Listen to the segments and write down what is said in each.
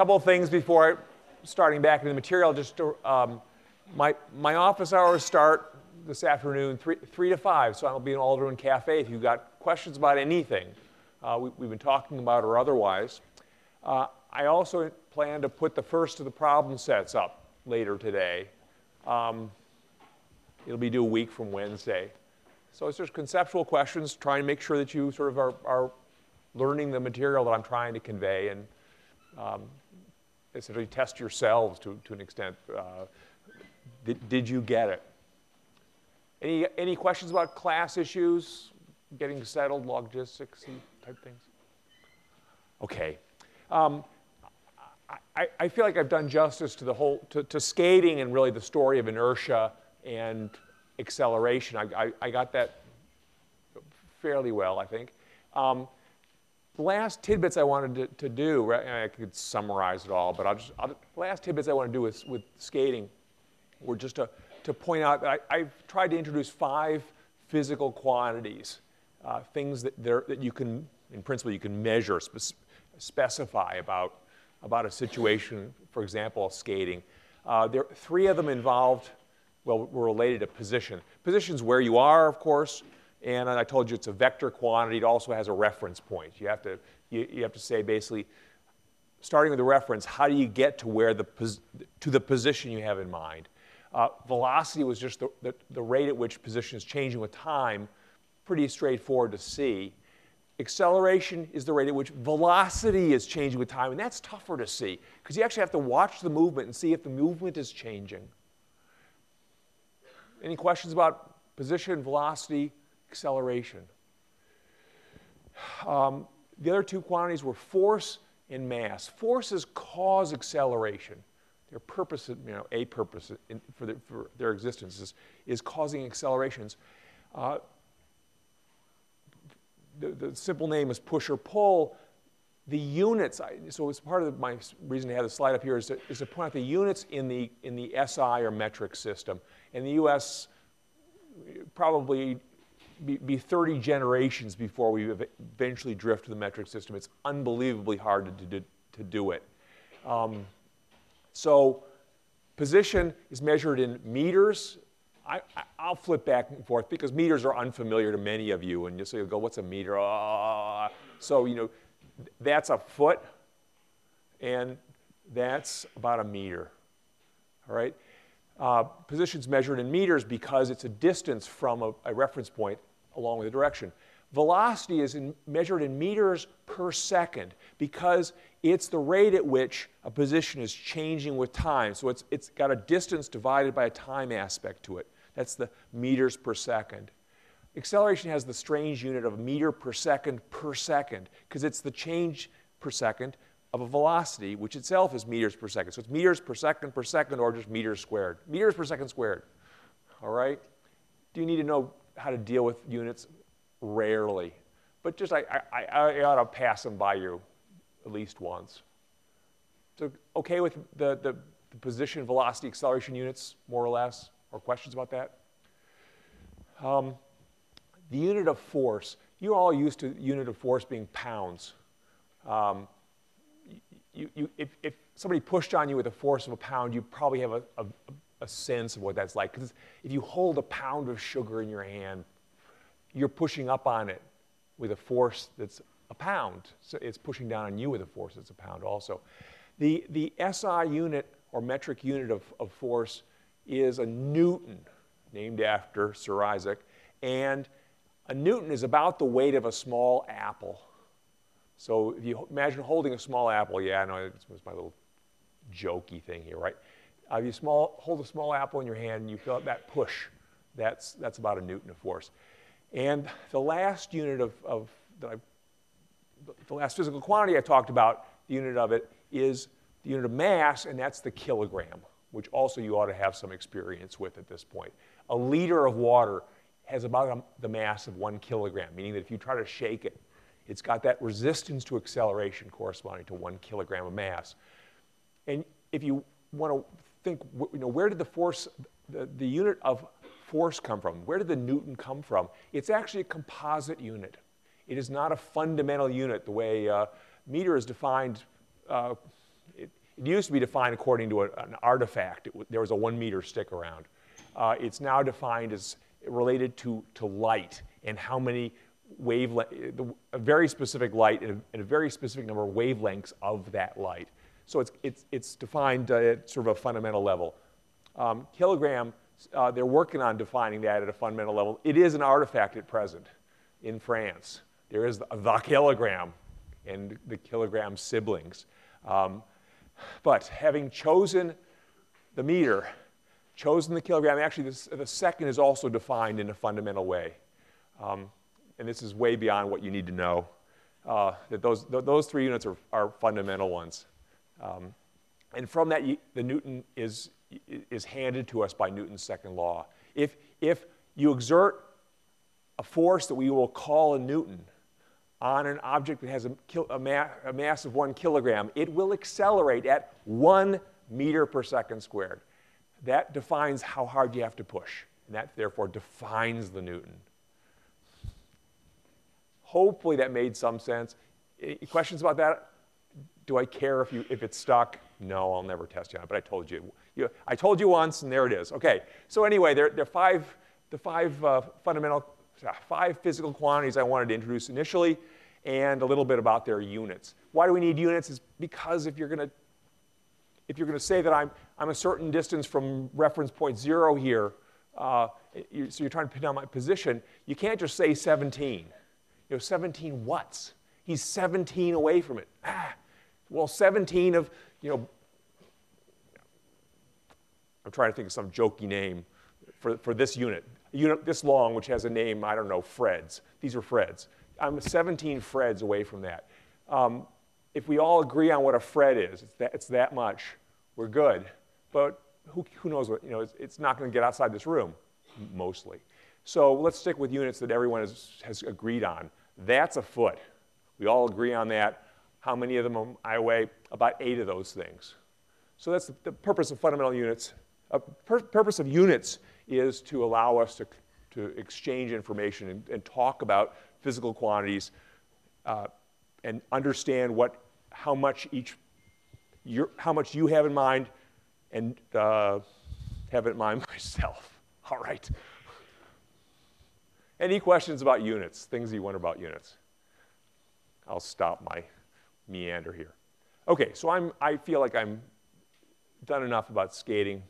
couple of things before starting back into the material. Just to, um, my, my office hours start this afternoon, 3, 3 to 5, so I'll be in Alderman Cafe if you've got questions about anything uh, we, have been talking about or otherwise. Uh, I also plan to put the first of the problem sets up later today. Um, it'll be due a week from Wednesday. So it's just conceptual questions, trying to make sure that you sort of are, are learning the material that I'm trying to convey and um, essentially test yourselves to, to an extent. Uh, did, did you get it? Any, any questions about class issues, getting settled, logistics type things? Okay. Um, I, I, feel like I've done justice to the whole, to, to, skating and really the story of inertia and acceleration. I, I, I got that fairly well, I think. Um, last tidbits I wanted to, to, do, I could summarize it all, but I'll just, I'll, last tidbits I want to do with, with skating were just to, to point out that I, have tried to introduce five physical quantities, uh, things that, that you can, in principle, you can measure, spe specify about, about a situation, for example, skating. Uh, there, three of them involved, well, were related to position. Position's where you are, of course, and I told you it's a vector quantity. It also has a reference point. You have to, you, you have to say basically, starting with the reference, how do you get to where the, to the position you have in mind? Uh, velocity was just the, the, the, rate at which position is changing with time, pretty straightforward to see. Acceleration is the rate at which velocity is changing with time, and that's tougher to see because you actually have to watch the movement and see if the movement is changing. Any questions about position, velocity, acceleration? Um, the other two quantities were force and mass. Forces cause acceleration their purpose, you know, a purpose in, for, the, for, their existence is, is causing accelerations. Uh, the, the, simple name is push or pull. The units, I, so it's part of my reason to have the slide up here is to, is to point out the units in the, in the SI or metric system. In the US, probably be, be 30 generations before we eventually drift to the metric system. It's unbelievably hard to, to, to do it. Um, so position is measured in meters. I, will flip back and forth because meters are unfamiliar to many of you. And you, so you'll go, what's a meter? Uh, so, you know, that's a foot, and that's about a meter. All right? Uh, position's measured in meters because it's a distance from a, a reference point along with the direction. Velocity is in, measured in meters per second because it's the rate at which a position is changing with time. So it's, it's got a distance divided by a time aspect to it. That's the meters per second. Acceleration has the strange unit of meter per second per second because it's the change per second of a velocity, which itself is meters per second. So it's meters per second per second or just meters squared. Meters per second squared. All right? Do you need to know how to deal with units? Rarely. But just I, I, I ought to pass them by you at least once. So okay with the, the, the position, velocity, acceleration units, more or less? Or questions about that? Um, the unit of force. You're all used to unit of force being pounds. Um, you, you, if, if, somebody pushed on you with a force of a pound, you probably have a, a, a sense of what that's like. Because if you hold a pound of sugar in your hand, you're pushing up on it with a force that's a pound. So it's pushing down on you with a force that's a pound also. The, the SI unit or metric unit of, of force is a Newton, named after Sir Isaac. And a Newton is about the weight of a small apple. So if you imagine holding a small apple, yeah, I know it was my little jokey thing here, right? Uh, if you small, hold a small apple in your hand and you feel that push, that's, that's about a Newton of force. And the last unit of, of that I the last physical quantity I talked about, the unit of it is the unit of mass, and that's the kilogram, which also you ought to have some experience with at this point. A liter of water has about the mass of one kilogram, meaning that if you try to shake it, it's got that resistance to acceleration corresponding to one kilogram of mass. And if you want to think, you know, where did the force, the, the unit of force come from? Where did the Newton come from? It's actually a composite unit. It is not a fundamental unit the way uh, meter is defined uh, it, it, used to be defined according to a, an artifact. It, there was a one meter stick around. Uh, it's now defined as related to, to light and how many wavelength, a very specific light and a, and a, very specific number of wavelengths of that light. So it's, it's, it's defined uh, at sort of a fundamental level. Um, kilogram, uh, they're working on defining that at a fundamental level. It is an artifact at present in France. There is the, the kilogram and the kilogram siblings. Um, but having chosen the meter, chosen the kilogram, actually this, the second is also defined in a fundamental way. Um, and this is way beyond what you need to know, uh, that those, th those three units are, are fundamental ones. Um, and from that, the Newton is, is handed to us by Newton's second law. If, if you exert a force that we will call a Newton on an object that has a, a, ma a mass of one kilogram, it will accelerate at one meter per second squared. That defines how hard you have to push. And that therefore defines the Newton. Hopefully that made some sense. Any questions about that? Do I care if, you, if it's stuck? No, I'll never test you on it, but I told you. you. I told you once, and there it is. Okay, so anyway, there, there are five, the five uh, fundamental, uh, five physical quantities I wanted to introduce initially, and a little bit about their units. Why do we need units? Is because if you're going to if you're to say that I'm, I'm a certain distance from reference point zero here, uh, you, so you're trying to pin down my position, you can't just say 17 you know, 17 watts. He's 17 away from it. Ah, well, 17 of, you know, I'm trying to think of some jokey name for, for this unit. Unit this long, which has a name, I don't know, Freds. These are Freds. I'm 17 Freds away from that. Um, if we all agree on what a Fred is, it's that, it's that much, we're good. But who, who knows what, you know, it's, it's not going to get outside this room, mostly. So let's stick with units that everyone has, has agreed on. That's a foot. We all agree on that. How many of them I weigh? About eight of those things. So that's the, purpose of fundamental units. A pur purpose of units is to allow us to, to exchange information and, and talk about physical quantities uh, and understand what, how much each, your, how much you have in mind and uh, have in mind myself. All right. Any questions about units, things you wonder about units? I'll stop my meander here. Okay, so I'm, I feel like I'm done enough about skating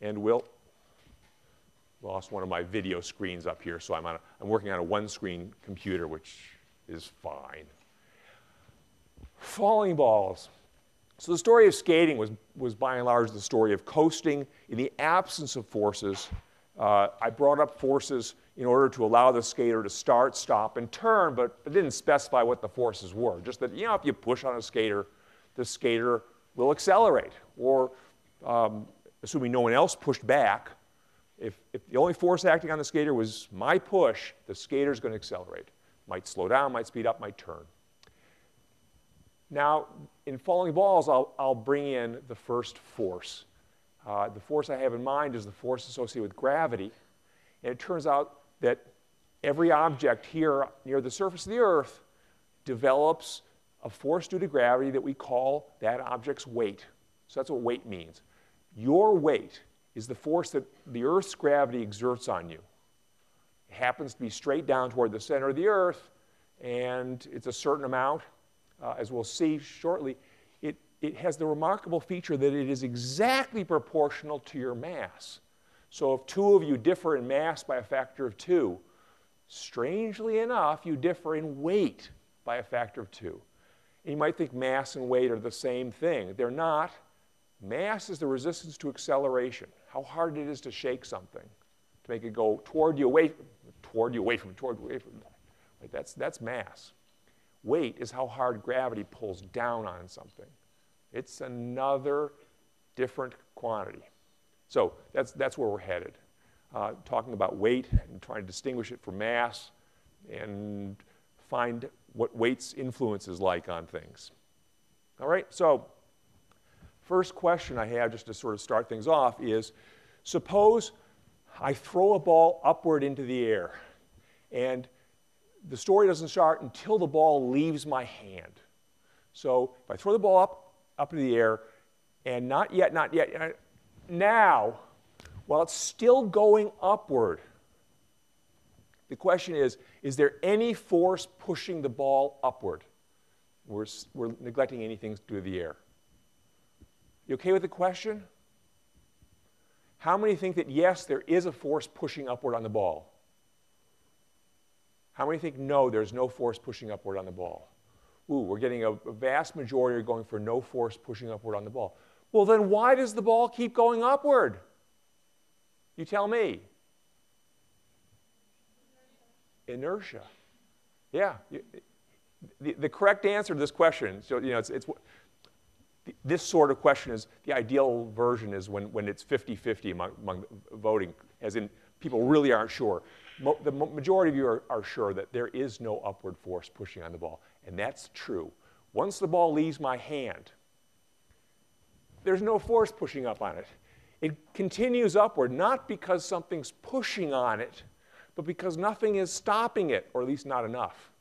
and will lost one of my video screens up here, so I'm, on a, I'm working on a one-screen computer, which is fine. Falling balls. So the story of skating was, was by and large the story of coasting in the absence of forces. Uh, I brought up forces in order to allow the skater to start, stop, and turn, but it didn't specify what the forces were. Just that, you know, if you push on a skater, the skater will accelerate. Or, um, assuming no one else pushed back, if, if the only force acting on the skater was my push, the skater's going to accelerate. Might slow down, might speed up, might turn. Now, in falling balls, I'll, I'll bring in the first force. Uh, the force I have in mind is the force associated with gravity. And it turns out that every object here near the surface of the Earth develops a force due to gravity that we call that object's weight. So that's what weight means. Your weight is the force that the Earth's gravity exerts on you. It happens to be straight down toward the center of the Earth, and it's a certain amount. Uh, as we'll see shortly, it, it has the remarkable feature that it is exactly proportional to your mass. So if two of you differ in mass by a factor of two, strangely enough, you differ in weight by a factor of two. And you might think mass and weight are the same thing. They're not. Mass is the resistance to acceleration, how hard it is to shake something, to make it go toward you, away, toward you, away from, toward, you, away from. Right? That's, that's mass. Weight is how hard gravity pulls down on something. It's another different quantity. So that's, that's where we're headed. Uh, talking about weight and trying to distinguish it from mass and find what weight's influence is like on things. All right, so first question I have just to sort of start things off is suppose I throw a ball upward into the air and the story doesn't start until the ball leaves my hand. So if I throw the ball up up into the air, and not yet, not yet. Now, while it's still going upward, the question is is there any force pushing the ball upward? We're, we're neglecting anything through the air. You okay with the question? How many think that yes, there is a force pushing upward on the ball? How many think no, there's no force pushing upward on the ball? Ooh, we're getting a, a vast majority are going for no force pushing upward on the ball. Well, then why does the ball keep going upward? You tell me. Inertia. Yeah. The, the correct answer to this question, so you know, it's, it's this sort of question is the ideal version is when, when it's 50-50 among, among voting, as in people really aren't sure. Mo, the majority of you are, are sure that there is no upward force pushing on the ball, and that's true. Once the ball leaves my hand, there's no force pushing up on it. It continues upward, not because something's pushing on it, but because nothing is stopping it, or at least not enough.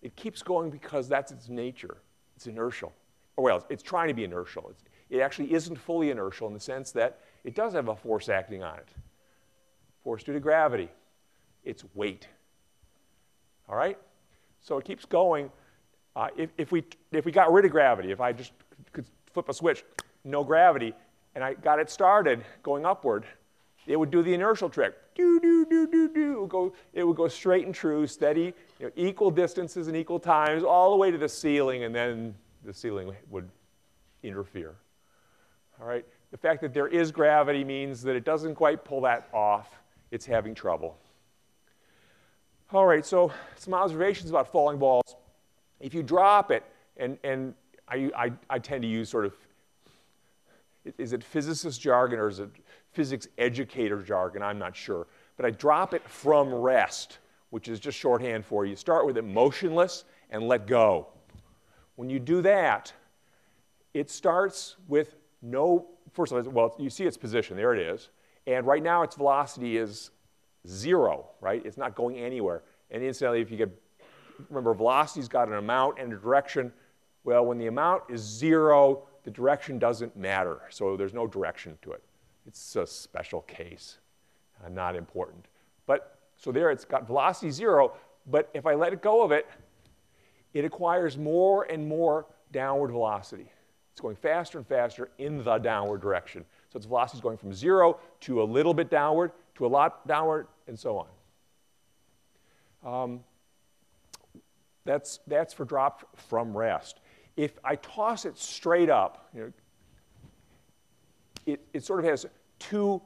It keeps going because that's its nature. It's inertial. Or well, it's trying to be inertial. It's, it actually isn't fully inertial in the sense that it does have a force acting on it. Force due to gravity. It's weight. All right? So it keeps going. Uh, if, if, we, if we got rid of gravity, if I just could flip a switch, no gravity, and I got it started going upward, it would do the inertial trick. Do, do, do, do, do. It would go, it would go straight and true, steady, you know, equal distances and equal times, all the way to the ceiling, and then the ceiling would interfere. All right? The fact that there is gravity means that it doesn't quite pull that off. It's having trouble. All right, so some observations about falling balls. If you drop it, and, and I, I, I tend to use sort of, is it physicist jargon or is it physics educator jargon? I'm not sure. But I drop it from rest, which is just shorthand for you start with it motionless and let go. When you do that, it starts with no, first of all, well, you see its position, there it is. And right now its velocity is zero, right? It's not going anywhere. And incidentally, if you get, remember, velocity's got an amount and a direction. Well, when the amount is zero, the direction doesn't matter. So there's no direction to it. It's a special case, uh, not important. But so there it's got velocity zero, but if I let it go of it, it acquires more and more downward velocity. It's going faster and faster in the downward direction. So its velocity is going from zero to a little bit downward to a lot downward and so on. Um, that's, that's for drop from rest. If I toss it straight up, you know, it, it sort of has two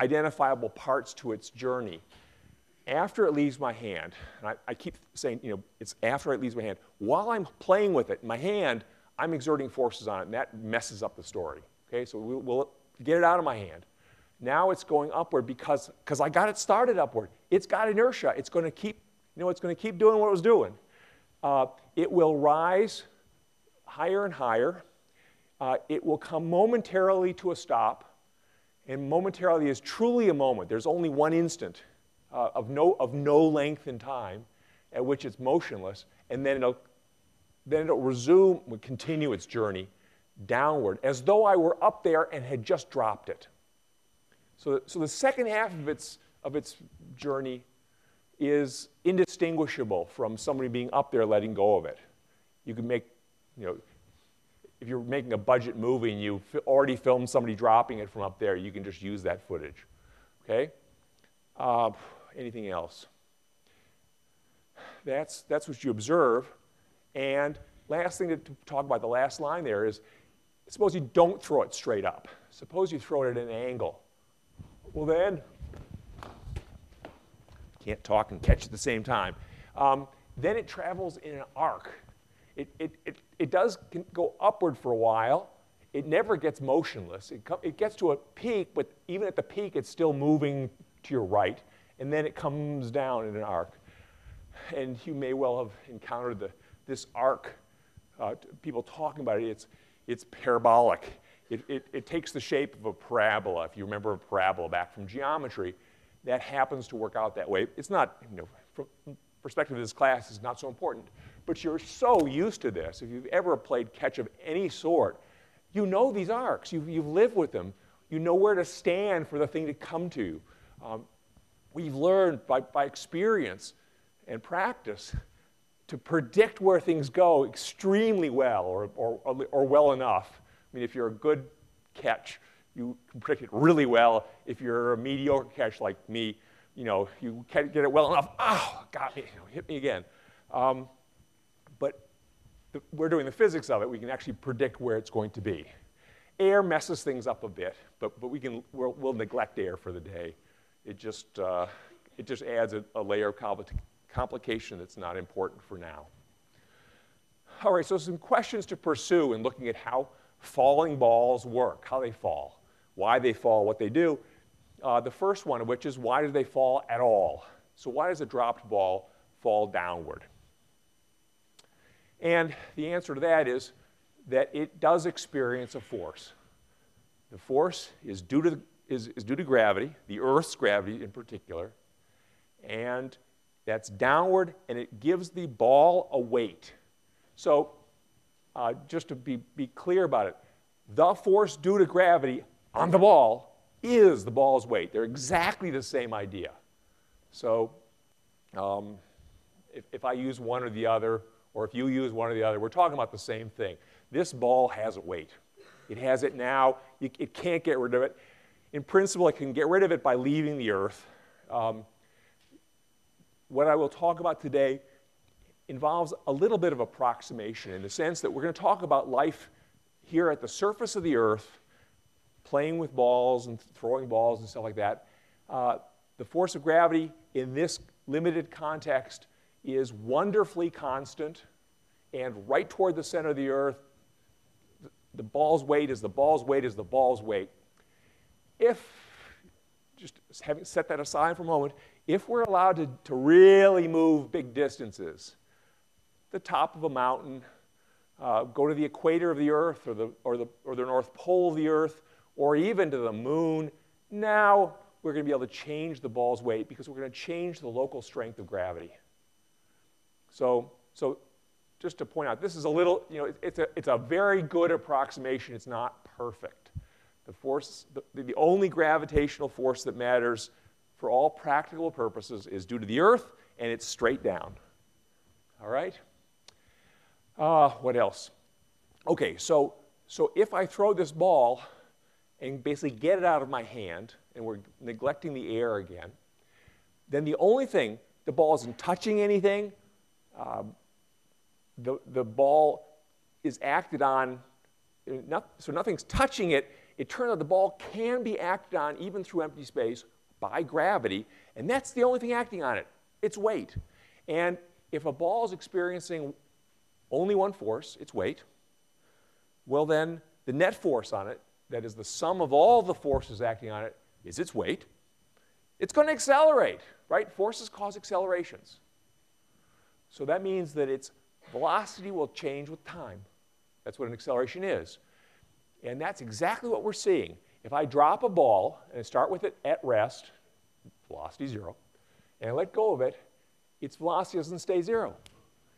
identifiable parts to its journey after it leaves my hand, and I, I, keep saying, you know, it's after it leaves my hand, while I'm playing with it my hand, I'm exerting forces on it, and that messes up the story. Okay, so we'll, we'll get it out of my hand. Now it's going upward because because I got it started upward. It's got inertia. It's going to keep, you know, it's going to keep doing what it was doing. Uh, it will rise higher and higher. Uh, it will come momentarily to a stop, and momentarily is truly a moment. There's only one instant uh, of, no, of no length in time at which it's motionless, and then it'll, then it'll resume, continue its journey downward as though I were up there and had just dropped it. So, so the second half of its, of its journey is indistinguishable from somebody being up there letting go of it. You can make, you know, if you're making a budget movie and you already filmed somebody dropping it from up there, you can just use that footage. Okay? Uh, anything else. That's, that's what you observe. And last thing to, to talk about, the last line there is suppose you don't throw it straight up. Suppose you throw it at an angle. Well, then, can't talk and catch at the same time. Um, then it travels in an arc. It, it, it, it does go upward for a while. It never gets motionless. It, it gets to a peak, but even at the peak, it's still moving to your right and then it comes down in an arc. And you may well have encountered the, this arc, uh, people talking about it. It's, it's parabolic. It, it, it takes the shape of a parabola. If you remember a parabola back from geometry, that happens to work out that way. It's not, you know, from perspective of this class, is not so important. but you're so used to this. If you've ever played catch of any sort, you know these arcs. You've, you've lived with them. You know where to stand for the thing to come to. Um, we've learned by, by experience and practice to predict where things go extremely well or, or, or well enough. I mean, if you're a good catch, you can predict it really well. If you're a mediocre catch like me, you know, you can't get it well enough. Oh, got me, you know, hit me again. Um, but the, we're doing the physics of it. We can actually predict where it's going to be. Air messes things up a bit, but, but we can, we'll, we'll neglect air for the day. It just, uh, it just adds a, a layer of complication that's not important for now. All right, so some questions to pursue in looking at how falling balls work, how they fall, why they fall, what they do. Uh, the first one of which is why do they fall at all? So why does a dropped ball fall downward? And the answer to that is that it does experience a force. The force is due to, is, is due to gravity, the Earth's gravity in particular, and that's downward, and it gives the ball a weight. So, uh, just to be, be clear about it, the force due to gravity on the ball is the ball's weight. They're exactly the same idea. So, um, if, if I use one or the other, or if you use one or the other, we're talking about the same thing. This ball has a weight. It has it now. it can't get rid of it. In principle, it can get rid of it by leaving the Earth. Um, what I will talk about today involves a little bit of approximation in the sense that we're going to talk about life here at the surface of the Earth, playing with balls and throwing balls and stuff like that. Uh, the force of gravity in this limited context is wonderfully constant and right toward the center of the earth. The ball's weight is the ball's weight is the ball's weight. If, just having set that aside for a moment, if we're allowed to, to really move big distances, the top of a mountain, uh, go to the equator of the earth or the, or, the, or the north pole of the earth, or even to the moon, now we're going to be able to change the ball's weight because we're going to change the local strength of gravity. So, so just to point out, this is a little, you know, it's a, it's a very good approximation. It's not perfect. The force, the, the only gravitational force that matters for all practical purposes is due to the Earth, and it's straight down. All right? Uh, what else? Okay, so, so if I throw this ball and basically get it out of my hand, and we're neglecting the air again, then the only thing, the ball isn't touching anything, um, the, the ball is acted on, so nothing's touching it. It turns out the ball can be acted on even through empty space by gravity, and that's the only thing acting on it its weight. And if a ball is experiencing only one force, its weight, well, then the net force on it, that is the sum of all the forces acting on it, is its weight. It's going to accelerate, right? Forces cause accelerations. So that means that its velocity will change with time. That's what an acceleration is. And that's exactly what we're seeing. If I drop a ball and I start with it at rest, velocity zero, and I let go of it, its velocity doesn't stay zero.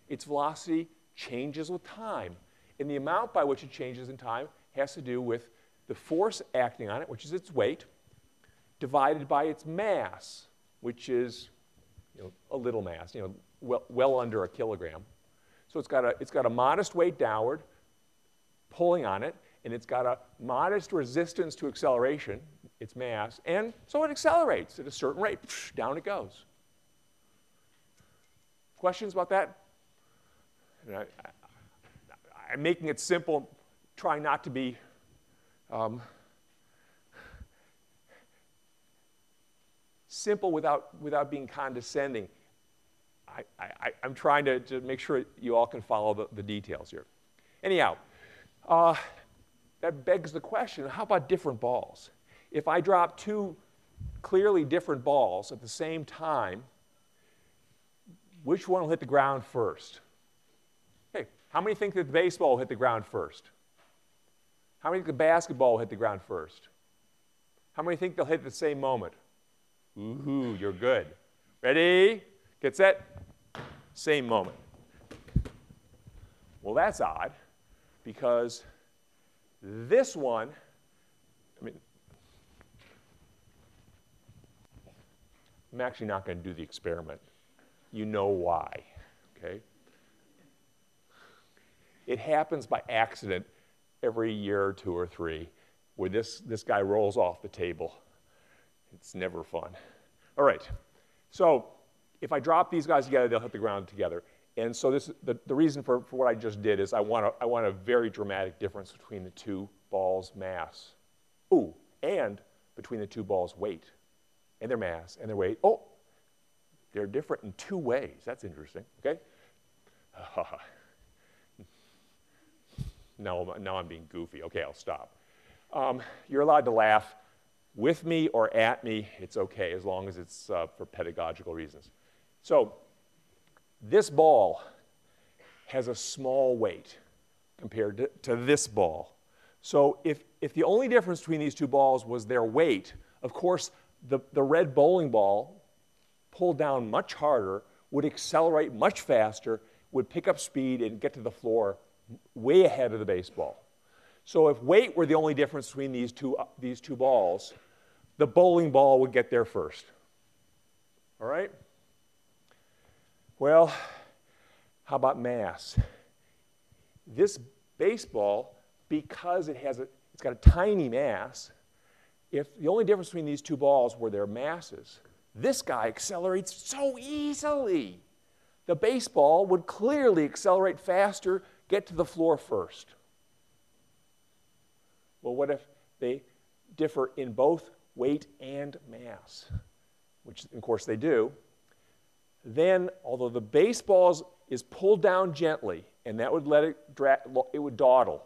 Its velocity changes with time. And the amount by which it changes in time has to do with the force acting on it, which is its weight, divided by its mass, which is you know, a little mass, you know, well, well under a kilogram. So it's got, a, it's got a modest weight downward, pulling on it, and it's got a modest resistance to acceleration, its mass, and so it accelerates at a certain rate. Down it goes. Questions about that? I, am making it simple, trying not to be um, simple without, without being condescending. I, I'm trying to, to, make sure you all can follow the, the details here. Anyhow, uh, that begs the question how about different balls? If I drop two clearly different balls at the same time, which one will hit the ground first? Okay, how many think that the baseball will hit the ground first? How many think the basketball will hit the ground first? How many think they'll hit at the same moment? Ooh, you're good. Ready? Get set. Same moment. Well, that's odd because this one, I mean, I'm actually not going to do the experiment. You know why, okay? It happens by accident every year or two or three where this, this guy rolls off the table. It's never fun. All right, so if I drop these guys together, they'll hit the ground together. And so this, the, the reason for, for what I just did is I want, a, I want a very dramatic difference between the two balls' mass. Ooh, and between the two balls' weight and their mass and their weight. Oh, they're different in two ways. That's interesting, okay? now, now I'm being goofy. Okay, I'll stop. Um, you're allowed to laugh with me or at me. It's okay as long as it's uh, for pedagogical reasons. So this ball has a small weight compared to, to this ball. So if, if the only difference between these two balls was their weight, of course, the, the red bowling ball pulled down much harder, would accelerate much faster, would pick up speed and get to the floor way ahead of the baseball. So if weight were the only difference between these two, uh, these two balls, the bowling ball would get there first. All right? Well, how about mass? This baseball, because it has a, it's got a tiny mass, if the only difference between these two balls were their masses, this guy accelerates so easily. The baseball would clearly accelerate faster, get to the floor first. Well, what if they differ in both weight and mass? Which, of course, they do. Then, although the baseball is pulled down gently, and that would let it, dra- it would dawdle,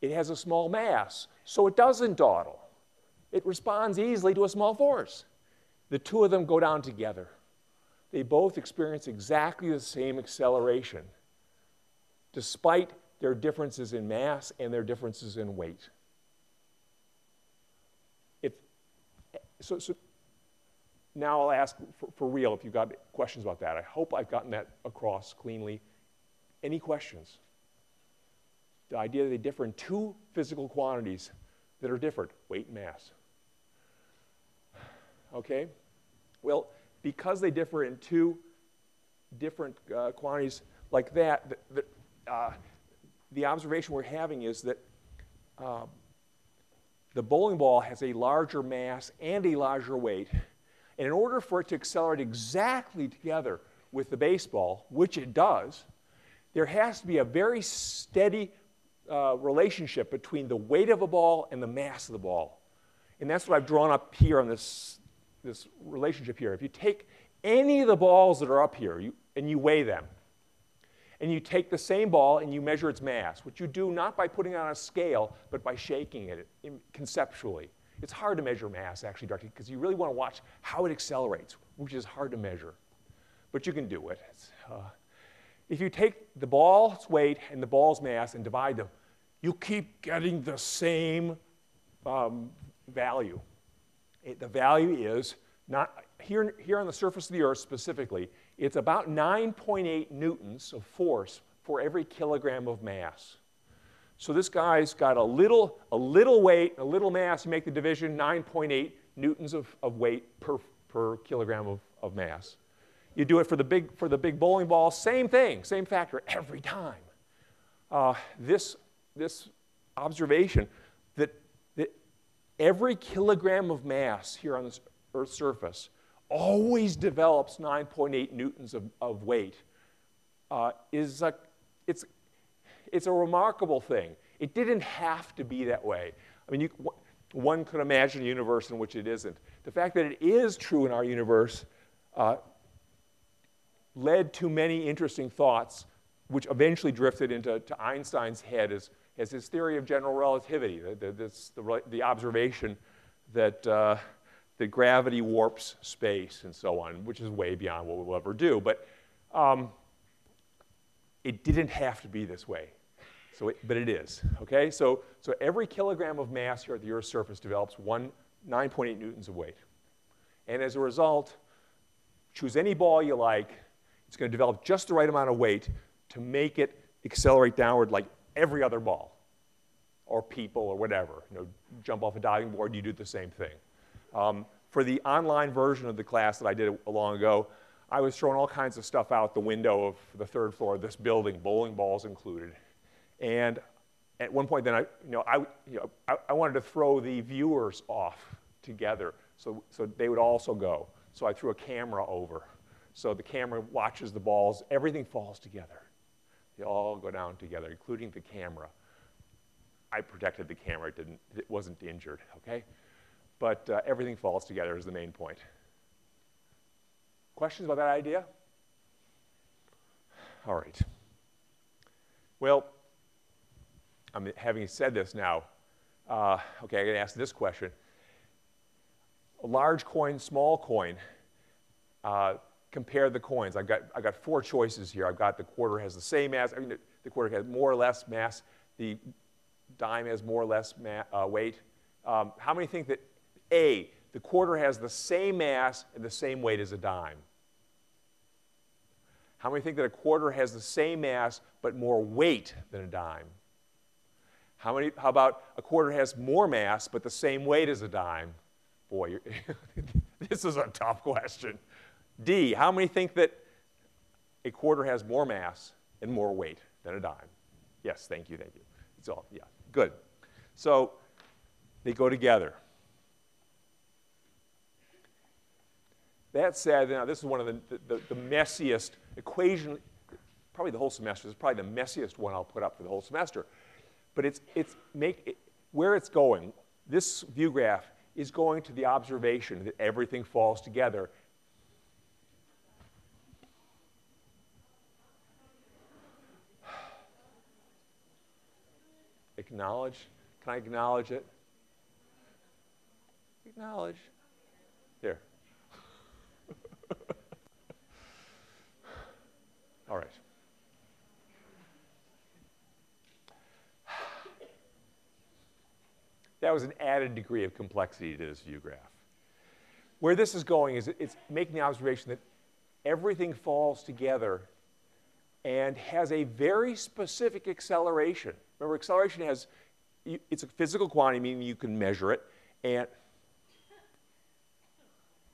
it has a small mass, so it doesn't dawdle. It responds easily to a small force. The two of them go down together. They both experience exactly the same acceleration, despite their differences in mass and their differences in weight. If, so, so now I'll ask for, for real if you've got questions about that. I hope I've gotten that across cleanly. Any questions? The idea that they differ in two physical quantities that are different weight and mass. Okay? Well, because they differ in two different uh, quantities like that, the, the, uh, the, observation we're having is that uh, the bowling ball has a larger mass and a larger weight. And in order for it to accelerate exactly together with the baseball, which it does, there has to be a very steady uh, relationship between the weight of a ball and the mass of the ball. And that's what I've drawn up here on this, this relationship here. If you take any of the balls that are up here you, and you weigh them, and you take the same ball and you measure its mass, which you do not by putting it on a scale, but by shaking it conceptually. It's hard to measure mass actually directly because you really want to watch how it accelerates, which is hard to measure. But you can do it. Uh, if you take the ball's weight and the ball's mass and divide them, you keep getting the same um, value. It, the value is not here, here on the surface of the Earth specifically, it's about 9.8 newtons of force for every kilogram of mass. So this guy's got a little, a little weight, a little mass. You make the division, 9.8 newtons of, of weight per, per kilogram of, of mass. You do it for the, big, for the big bowling ball, same thing, same factor every time. Uh, this, this observation that, that every kilogram of mass here on this Earth's surface always develops 9.8 newtons of, of weight uh, is a, it's, it's a remarkable thing. It didn't have to be that way. I mean, you, one could imagine a universe in which it isn't. The fact that it is true in our universe uh, led to many interesting thoughts, which eventually drifted into Einstein's head as, as his theory of general relativity, the, the, this, the, the observation that, uh, that gravity warps space and so on, which is way beyond what we'll ever do. But um, it didn't have to be this way. So it, but it is, okay? So, so every kilogram of mass here at the Earth's surface develops one, 9.8 newtons of weight. And as a result, choose any ball you like, it's going to develop just the right amount of weight to make it accelerate downward like every other ball, or people, or whatever. You know, jump off a diving board, you do the same thing. Um, for the online version of the class that I did a long ago, I was throwing all kinds of stuff out the window of the third floor of this building, bowling balls included. And at one point then I, you know, I, you know, I, I wanted to throw the viewers off together so, so they would also go. So I threw a camera over. So the camera watches the balls, everything falls together. They all go down together, including the camera. I protected the camera, it, didn't, it wasn't injured, okay? But uh, everything falls together is the main point. Questions about that idea? All right. Well, I'm having said this now, uh, okay, I'm going to ask this question. A large coin, small coin, uh, compare the coins. I've got, I've got four choices here. I've got the quarter has the same mass, I mean, the quarter has more or less mass, the dime has more or less uh, weight. Um, how many think that A, the quarter has the same mass and the same weight as a dime? How many think that a quarter has the same mass but more weight than a dime? How, many, how about a quarter has more mass but the same weight as a dime? Boy, this is a tough question. D, how many think that a quarter has more mass and more weight than a dime? Yes, thank you, thank you. It's all, yeah, good. So they go together. That said, now this is one of the, the, the, messiest equation, probably the whole semester. This is probably the messiest one I'll put up for the whole semester. But it's, it's make, it, where it's going, this view graph is going to the observation that everything falls together. Acknowledge. Can I acknowledge it? Acknowledge. There. All right. That was an added degree of complexity to this view graph. Where this is going is it's making the observation that everything falls together and has a very specific acceleration. Remember, acceleration has, it's a physical quantity, meaning you can measure it, and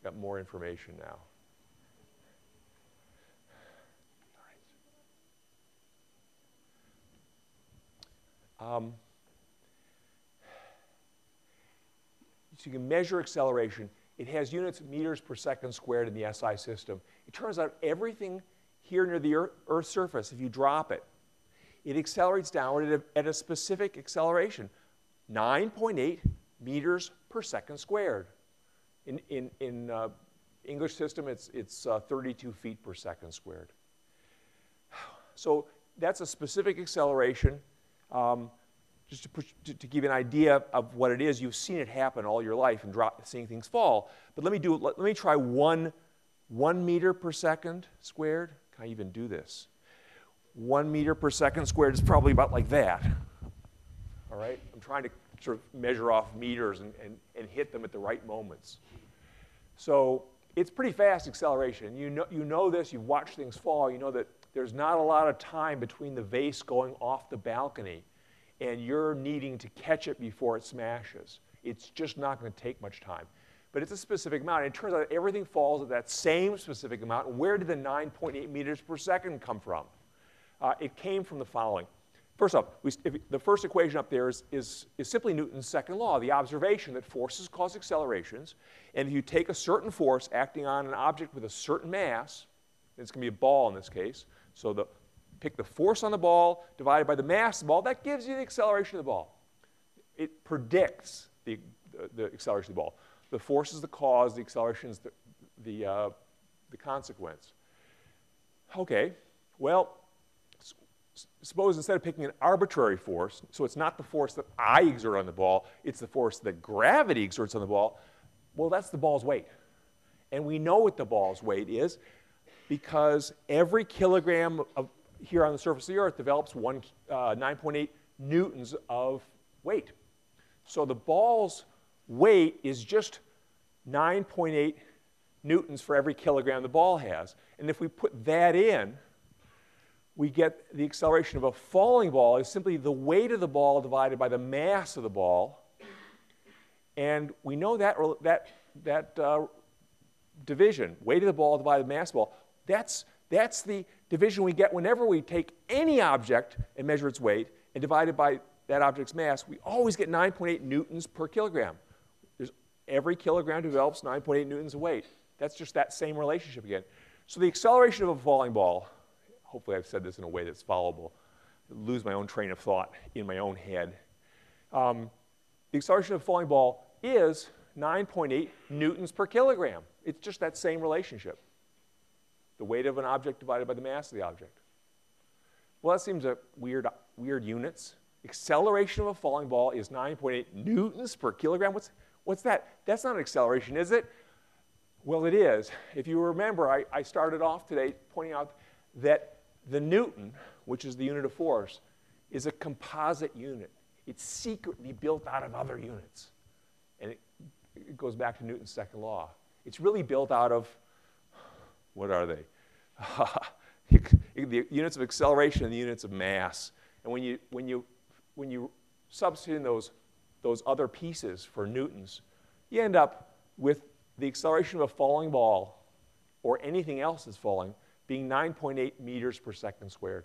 got more information now. Um, so you can measure acceleration. It has units meters per second squared in the SI system. It turns out everything here near the Earth's surface, if you drop it, it accelerates downward at a, at a specific acceleration, 9.8 meters per second squared. In, in, in uh, English system, it's, it's uh, 32 feet per second squared. So that's a specific acceleration. Um, just to, push, to, to, give you an idea of what it is, you've seen it happen all your life and drop, seeing things fall. But let me do let, let me try one, one meter per second squared. Can I even do this? One meter per second squared is probably about like that. All right? I'm trying to sort of measure off meters and, and, and hit them at the right moments. So it's pretty fast acceleration. You know, you know this, you've watched things fall, you know that there's not a lot of time between the vase going off the balcony and you're needing to catch it before it smashes. It's just not going to take much time. But it's a specific amount. And it turns out everything falls at that same specific amount. Where did the 9.8 meters per second come from? Uh, it came from the following. First off, we, the first equation up there is, is, is simply Newton's second law, the observation that forces cause accelerations. And if you take a certain force acting on an object with a certain mass, it's going to be a ball in this case, so the pick the force on the ball divided by the mass of the ball, that gives you the acceleration of the ball. It predicts the, the, the acceleration of the ball. The force is the cause, the acceleration is the, the, uh, the consequence. Okay, well, suppose instead of picking an arbitrary force, so it's not the force that I exert on the ball, it's the force that gravity exerts on the ball, well, that's the ball's weight. And we know what the ball's weight is because every kilogram of here on the surface of the Earth develops one, uh, 9.8 newtons of weight. So the ball's weight is just 9.8 newtons for every kilogram the ball has. And if we put that in, we get the acceleration of a falling ball is simply the weight of the ball divided by the mass of the ball. And we know that, that, that uh, division, weight of the ball divided by the mass of the ball, that's, that's the division we get whenever we take any object and measure its weight and divide it by that object's mass. We always get 9.8 newtons per kilogram. There's, every kilogram develops 9.8 newtons of weight. That's just that same relationship again. So the acceleration of a falling ball hopefully I've said this in a way that's followable, lose my own train of thought in my own head. Um, the acceleration of a falling ball is 9.8 newtons per kilogram. It's just that same relationship. The weight of an object divided by the mass of the object. Well, that seems a weird, weird units. Acceleration of a falling ball is 9.8 newtons per kilogram. What's, what's that? That's not an acceleration, is it? Well, it is. If you remember, I, I started off today pointing out that the Newton, which is the unit of force, is a composite unit. It's secretly built out of other units. And it, it goes back to Newton's second law. It's really built out of, what are they? the units of acceleration and the units of mass. And when you, when you, when you substitute in those, those other pieces for newtons, you end up with the acceleration of a falling ball or anything else that's falling being 9.8 meters per second squared,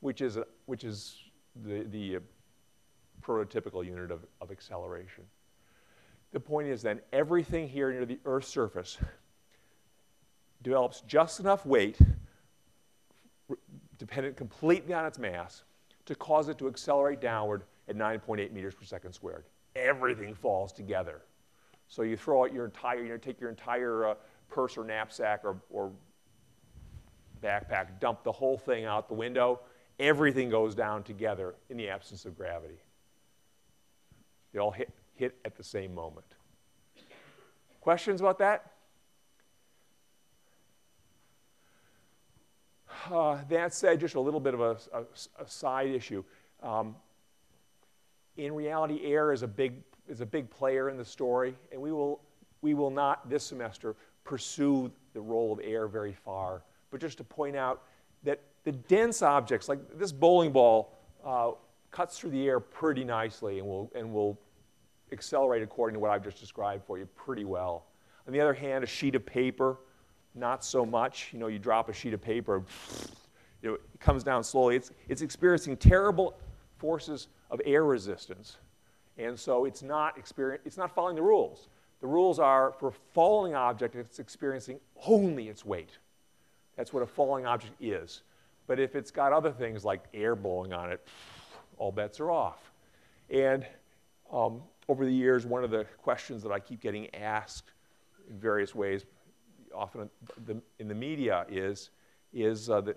which is, a, which is the, the uh, prototypical unit of, of acceleration. The point is then everything here near the Earth's surface develops just enough weight, dependent completely on its mass, to cause it to accelerate downward at 9.8 meters per second squared. Everything falls together. So you throw out your entire, you know, take your entire uh, purse or knapsack or, or backpack, dump the whole thing out the window. Everything goes down together in the absence of gravity. They all hit, hit at the same moment. Questions about that? Uh, that said, just a little bit of a, a, a side issue. Um, in reality, air is a big is a big player in the story, and we will we will not this semester pursue the role of air very far but just to point out that the dense objects, like this bowling ball, uh, cuts through the air pretty nicely and will, and will accelerate according to what I've just described for you pretty well. On the other hand, a sheet of paper, not so much. You know, you drop a sheet of paper, you know, it comes down slowly. It's, it's experiencing terrible forces of air resistance. And so it's not, it's not following the rules. The rules are for a falling object, it's experiencing only its weight. That's what a falling object is. But if it's got other things like air blowing on it, all bets are off. And um, over the years, one of the questions that I keep getting asked in various ways, often in the media, is, is uh, the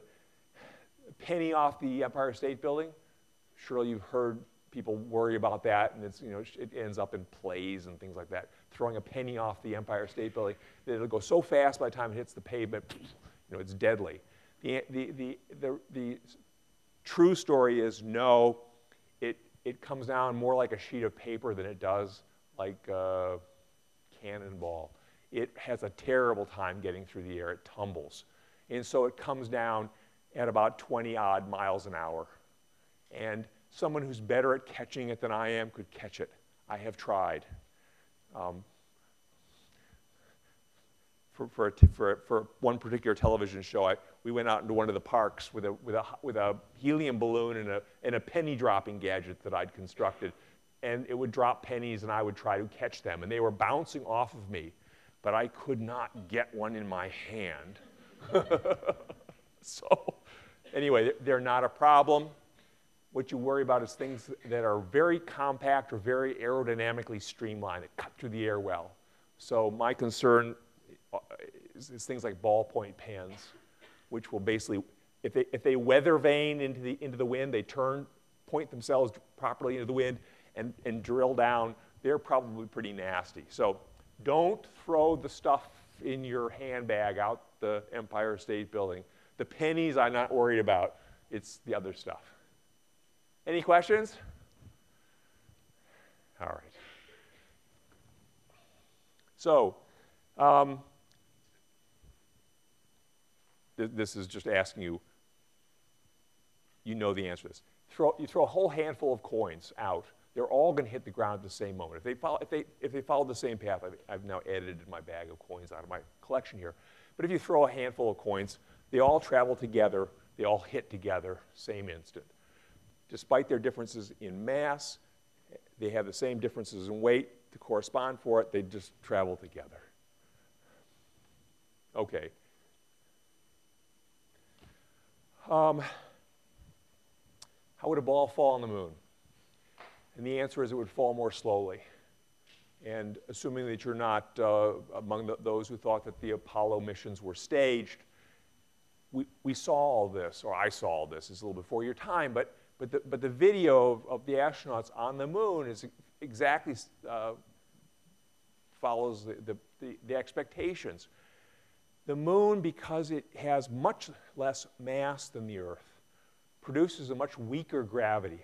penny off the Empire State Building. Surely you've heard people worry about that, and it's, you know, it ends up in plays and things like that. Throwing a penny off the Empire State Building, that it'll go so fast by the time it hits the pavement, you know, it's deadly. The, the, the, the, the true story is no, it, it comes down more like a sheet of paper than it does like a cannonball. It has a terrible time getting through the air. It tumbles. And so it comes down at about 20 odd miles an hour. And someone who's better at catching it than I am could catch it. I have tried. Um, for, for, for, for one particular television show, I, we went out into one of the parks with a, with a, with a helium balloon and a, and a penny dropping gadget that I'd constructed. And it would drop pennies, and I would try to catch them. And they were bouncing off of me, but I could not get one in my hand. so, anyway, they're not a problem. What you worry about is things that are very compact or very aerodynamically streamlined, that cut through the air well. So, my concern uh, is, is things like ballpoint pens, which will basically, if they, if they weather vane into the, into the wind, they turn, point themselves properly into the wind and, and drill down, they're probably pretty nasty. So don't throw the stuff in your handbag out the Empire State Building. The pennies I'm not worried about. It's the other stuff. Any questions? All right. So, um, this is just asking you you know the answer to this. Throw, you throw a whole handful of coins out. They're all going to hit the ground at the same moment. If they, follow, if they, if they follow the same path, I've, I've now edited my bag of coins out of my collection here. But if you throw a handful of coins, they all travel together, they all hit together, same instant. Despite their differences in mass, they have the same differences in weight to correspond for it, they just travel together. Okay. Um, how would a ball fall on the moon? And the answer is it would fall more slowly. And assuming that you're not uh, among the, those who thought that the Apollo missions were staged, we, we saw all this, or I saw all this, it's a little before your time, but, but, the, but the video of, of the astronauts on the moon is exactly uh, follows the, the, the, the expectations. The moon, because it has much less mass than the Earth, produces a much weaker gravity.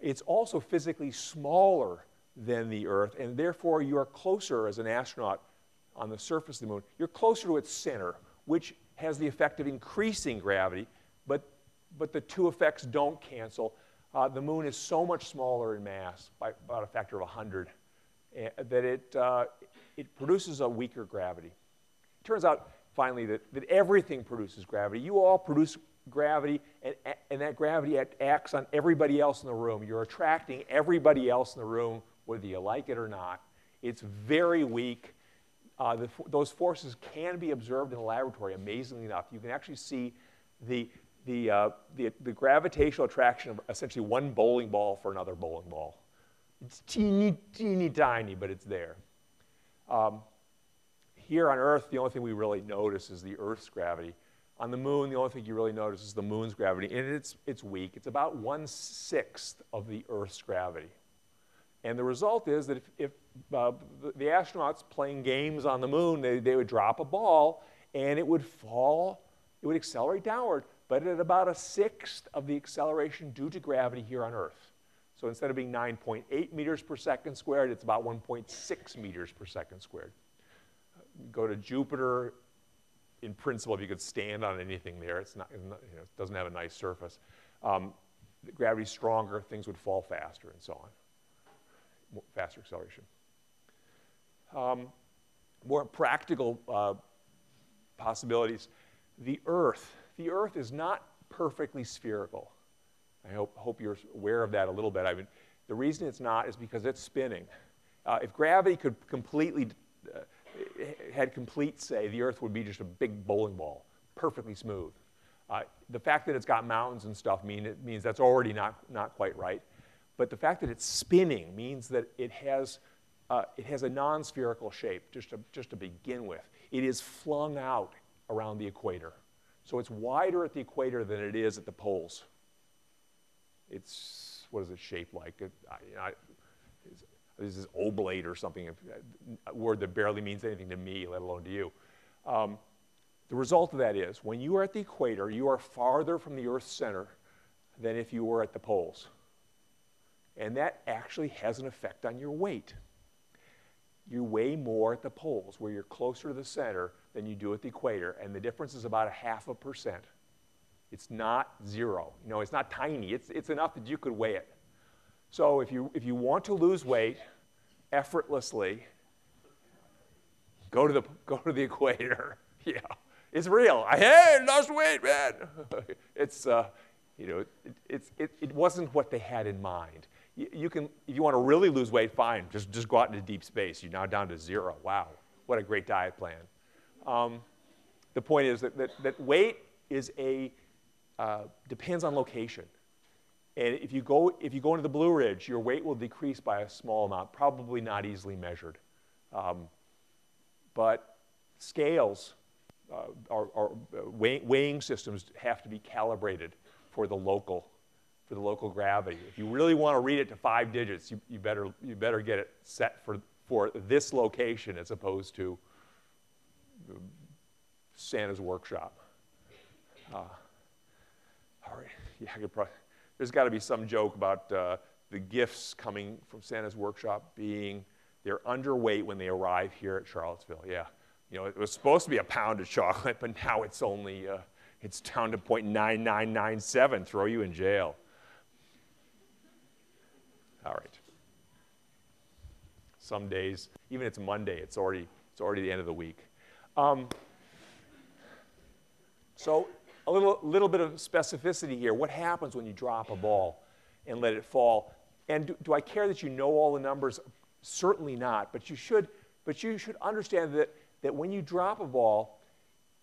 It's also physically smaller than the Earth, and therefore you are closer as an astronaut on the surface of the moon. You're closer to its center, which has the effect of increasing gravity, but, but the two effects don't cancel. Uh, the moon is so much smaller in mass, by about a factor of 100, uh, that it, uh, it produces a weaker gravity. It turns out, finally, that, that everything produces gravity. You all produce gravity, and, and that gravity acts on everybody else in the room. You're attracting everybody else in the room whether you like it or not. It's very weak. Uh, the, those forces can be observed in the laboratory, amazingly enough. You can actually see the, the, uh, the, the, gravitational attraction of essentially one bowling ball for another bowling ball. It's teeny, teeny tiny, but it's there. Um, here on Earth, the only thing we really notice is the Earth's gravity. On the moon, the only thing you really notice is the moon's gravity, and it's, it's weak. It's about one sixth of the Earth's gravity. And the result is that if, if uh, the astronauts playing games on the moon, they, they would drop a ball and it would fall, it would accelerate downward, but at about a sixth of the acceleration due to gravity here on Earth. So instead of being 9.8 meters per second squared, it's about 1.6 meters per second squared. Go to Jupiter, in principle, if you could stand on anything there, it's not, you know, it doesn't have a nice surface. Um, gravity's stronger, things would fall faster, and so on faster acceleration. Um, more practical uh, possibilities. The Earth. The Earth is not perfectly spherical. I hope, hope you're aware of that a little bit. I mean, the reason it's not is because it's spinning. Uh, if gravity could completely, uh, had complete say, the Earth would be just a big bowling ball, perfectly smooth. Uh, the fact that it's got mountains and stuff mean, it means that's already not, not quite right. But the fact that it's spinning means that it has, uh, it has a non-spherical shape, just to, just to begin with. It is flung out around the equator. So it's wider at the equator than it is at the poles. It's, what is it shaped like? It, I, this is oblate or something, a word that barely means anything to me, let alone to you. Um, the result of that is when you are at the equator, you are farther from the Earth's center than if you were at the poles and that actually has an effect on your weight. You weigh more at the poles, where you're closer to the center than you do at the equator, and the difference is about a half a percent. It's not zero. You know, it's not tiny. It's, it's enough that you could weigh it. So if you, if you want to lose weight effortlessly, go to the, go to the equator. yeah, it's real. I, hey, lost weight, man. it's, uh, you know, it, it's, it, it wasn't what they had in mind you, you can, if you want to really lose weight, fine. Just, just go out into deep space. You're now down to zero. Wow, what a great diet plan. Um, the point is that, that, that weight is a, uh, depends on location. And if you, go, if you go into the Blue Ridge, your weight will decrease by a small amount, probably not easily measured. Um, but scales uh, or, weighing systems have to be calibrated for the local for the local gravity. If you really want to read it to five digits, you, you, better, you better get it set for, for this location as opposed to Santa's workshop. Uh, all right, yeah, I could probably, there's got to be some joke about uh, the gifts coming from Santa's workshop being they're underweight when they arrive here at Charlottesville. Yeah, you know, it was supposed to be a pound of chocolate, but now it's only uh, It's down to 0.9997, throw you in jail. All right. Some days, even it's Monday, it's already, it's already the end of the week. Um, so a little, little bit of specificity here. What happens when you drop a ball and let it fall? And do, do I care that you know all the numbers? Certainly not, but you should, but you should understand that, that when you drop a ball,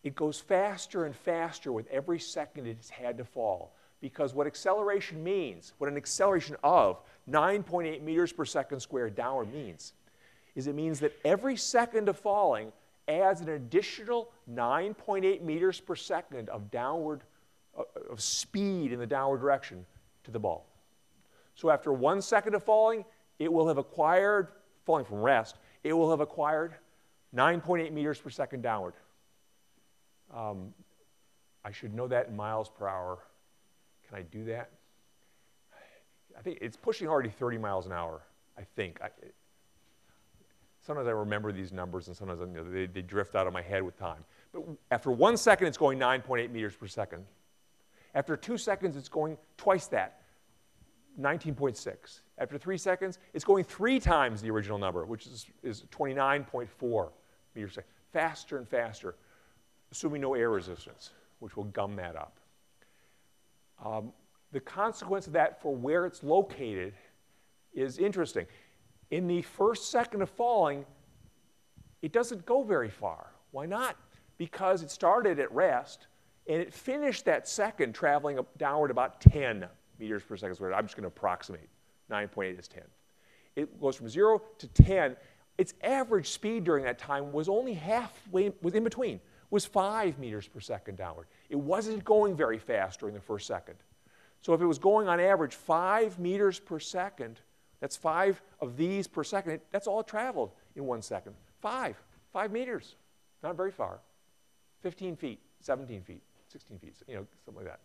it goes faster and faster with every second it's had to fall. Because what acceleration means, what an acceleration of 9.8 meters per second squared downward means, is it means that every second of falling adds an additional 9.8 meters per second of downward, uh, of speed in the downward direction to the ball. So after one second of falling, it will have acquired, falling from rest, it will have acquired 9.8 meters per second downward. Um, I should know that in miles per hour. Can I do that? I think it's pushing already 30 miles an hour, I think. I, sometimes I remember these numbers and sometimes you know, they, they drift out of my head with time. But after one second, it's going 9.8 meters per second. After two seconds, it's going twice that, 19.6. After three seconds, it's going three times the original number, which is, is 29.4 meters per second. Faster and faster assuming no air resistance, which will gum that up. Um, the consequence of that for where it's located is interesting. In the first second of falling, it doesn't go very far. Why not? Because it started at rest and it finished that second traveling downward about 10 meters per second squared. I'm just going to approximate. 9.8 is 10. It goes from 0 to 10. Its average speed during that time was only halfway, was in between was 5 meters per second downward. It wasn't going very fast during the first second. So if it was going on average 5 meters per second, that's 5 of these per second, that's all it traveled in one second. 5, 5 meters, not very far. 15 feet, 17 feet, 16 feet, you know, something like that.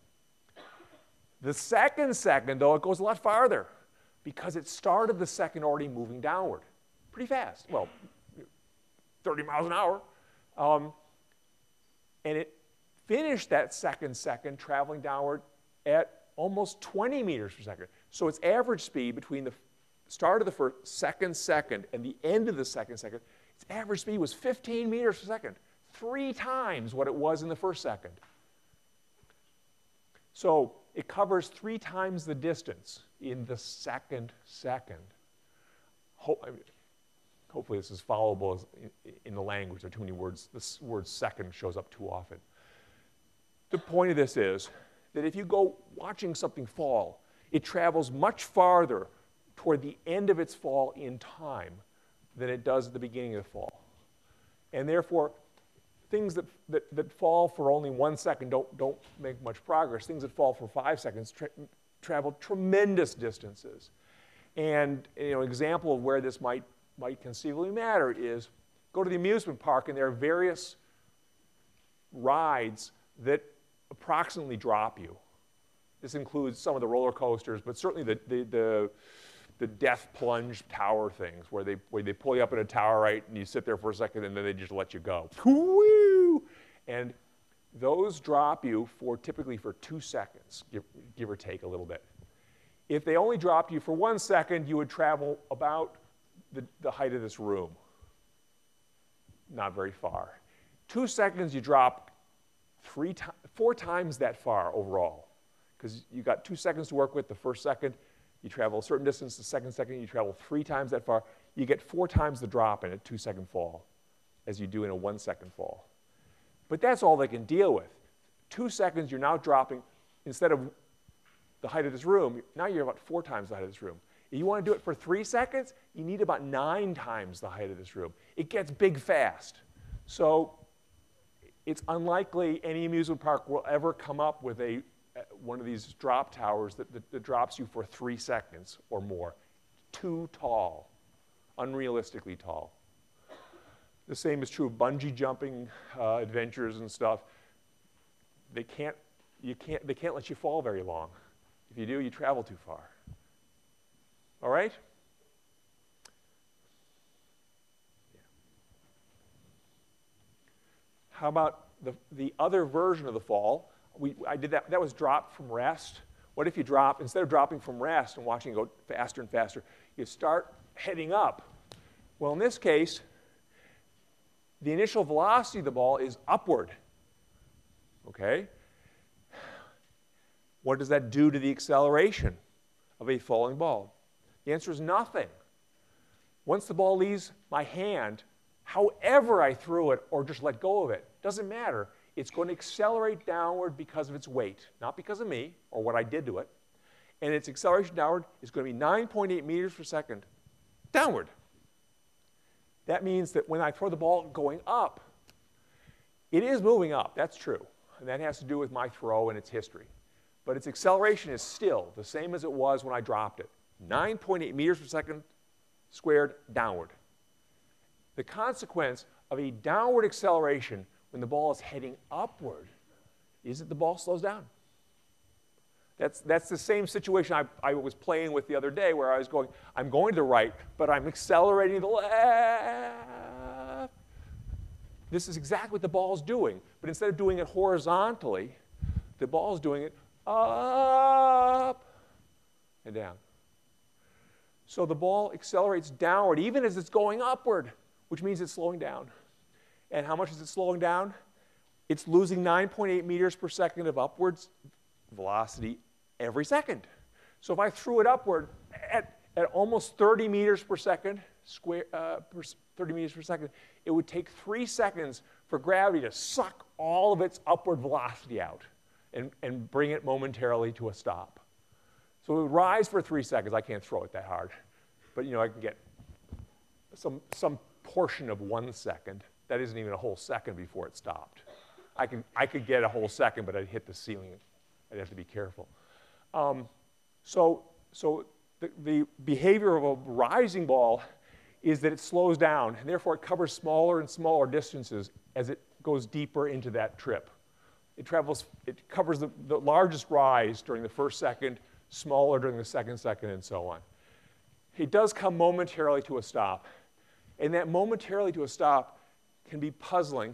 The second second, though, it goes a lot farther because it started the second already moving downward pretty fast. Well, 30 miles an hour. Um, and it finished that second second traveling downward at almost 20 meters per second. So its average speed between the start of the first second second and the end of the second second, its average speed was 15 meters per second, three times what it was in the first second. So it covers three times the distance in the second second. Hopefully this is followable in the language. There are too many words. This word second shows up too often. The point of this is that if you go watching something fall, it travels much farther toward the end of its fall in time than it does at the beginning of the fall. And therefore, things that, that, that fall for only one second don't, don't make much progress. Things that fall for five seconds tra travel tremendous distances. And you know, an example of where this might might conceivably matter is go to the amusement park and there are various rides that approximately drop you. This includes some of the roller coasters, but certainly the, the, the, the death plunge tower things where they, where they pull you up in a tower, right, and you sit there for a second and then they just let you go. Woo! And those drop you for typically for two seconds, give, give or take a little bit. If they only dropped you for one second, you would travel about the, the height of this room. Not very far. Two seconds, you drop three to, four times that far overall. Because you got two seconds to work with. The first second, you travel a certain distance. The second second, you travel three times that far. You get four times the drop in a two second fall as you do in a one second fall. But that's all they can deal with. Two seconds, you're now dropping, instead of the height of this room, now you're about four times the height of this room. If you want to do it for three seconds, you need about nine times the height of this room. It gets big fast. So it's unlikely any amusement park will ever come up with a, one of these drop towers that, that, that drops you for three seconds or more. Too tall, unrealistically tall. The same is true of bungee jumping uh, adventures and stuff. They can't, you can't, they can't let you fall very long. If you do, you travel too far. All right? Yeah. How about the, the other version of the fall? We, I did that, that was drop from rest. What if you drop, instead of dropping from rest and watching it go faster and faster, you start heading up? Well, in this case, the initial velocity of the ball is upward. Okay? What does that do to the acceleration of a falling ball? The answer is nothing. Once the ball leaves my hand, however I threw it or just let go of it, doesn't matter. It's going to accelerate downward because of its weight, not because of me or what I did to it. And its acceleration downward is going to be 9.8 meters per second downward. That means that when I throw the ball going up, it is moving up, that's true. And that has to do with my throw and its history. But its acceleration is still the same as it was when I dropped it 9.8 meters per second squared downward. The consequence of a downward acceleration when the ball is heading upward is that the ball slows down. That's, that's the same situation I, I was playing with the other day where I was going, I'm going to the right, but I'm accelerating to the left. This is exactly what the ball is doing. But instead of doing it horizontally, the ball is doing it up and down. So the ball accelerates downward even as it's going upward, which means it's slowing down. And how much is it slowing down? It's losing 9.8 meters per second of upwards velocity every second. So if I threw it upward at, at almost 30 meters per second, square, uh, per, 30 meters per second, it would take three seconds for gravity to suck all of its upward velocity out and, and bring it momentarily to a stop. So it would rise for three seconds. I can't throw it that hard, but you know I can get some, some portion of one second. That isn't even a whole second before it stopped. I, can, I could get a whole second, but I'd hit the ceiling. I'd have to be careful. Um, so so the, the behavior of a rising ball is that it slows down, and therefore it covers smaller and smaller distances as it goes deeper into that trip. It travels, it covers the, the largest rise during the first second, smaller during the second second, and so on. It does come momentarily to a stop. And that momentarily to a stop can be puzzling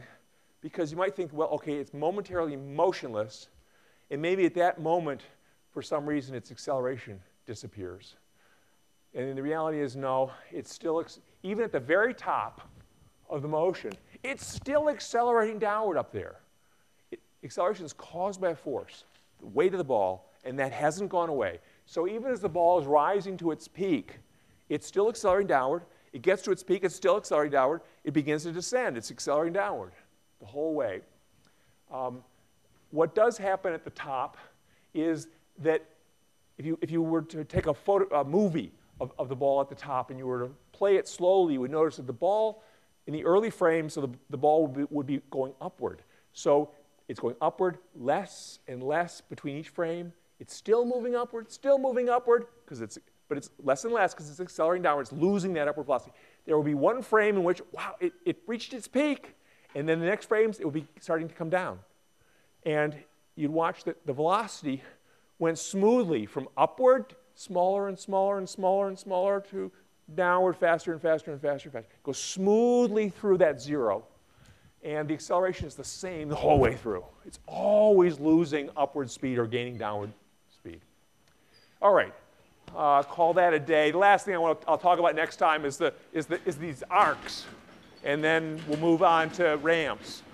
because you might think, well, okay, it's momentarily motionless, and maybe at that moment, for some reason, its acceleration disappears. And the reality is, no, it's still, even at the very top of the motion, it's still accelerating downward up there. It, acceleration is caused by a force, the weight of the ball, and that hasn't gone away. So even as the ball is rising to its peak, it's still accelerating downward. It gets to its peak, it's still accelerating downward. It begins to descend, it's accelerating downward the whole way. Um, what does happen at the top is that if you, if you were to take a, photo, a movie of, of the ball at the top and you were to play it slowly, you would notice that the ball in the early frames, so the, the ball would be, would be going upward. So it's going upward less and less between each frame. It's still moving upward, still moving upward, because it's, but it's less and less because it's accelerating downward. It's losing that upward velocity. There will be one frame in which, wow, it, it reached its peak. And then the next frames, it will be starting to come down. And you'd watch that the velocity went smoothly from upward, smaller and smaller and smaller and smaller, to downward faster and faster and faster and faster. Go smoothly through that zero. And the acceleration is the same the whole way through. It's always losing upward speed or gaining downward speed. All right, uh, call that a day. The last thing I want to, I'll talk about next time is, the, is, the, is these arcs. And then we'll move on to ramps.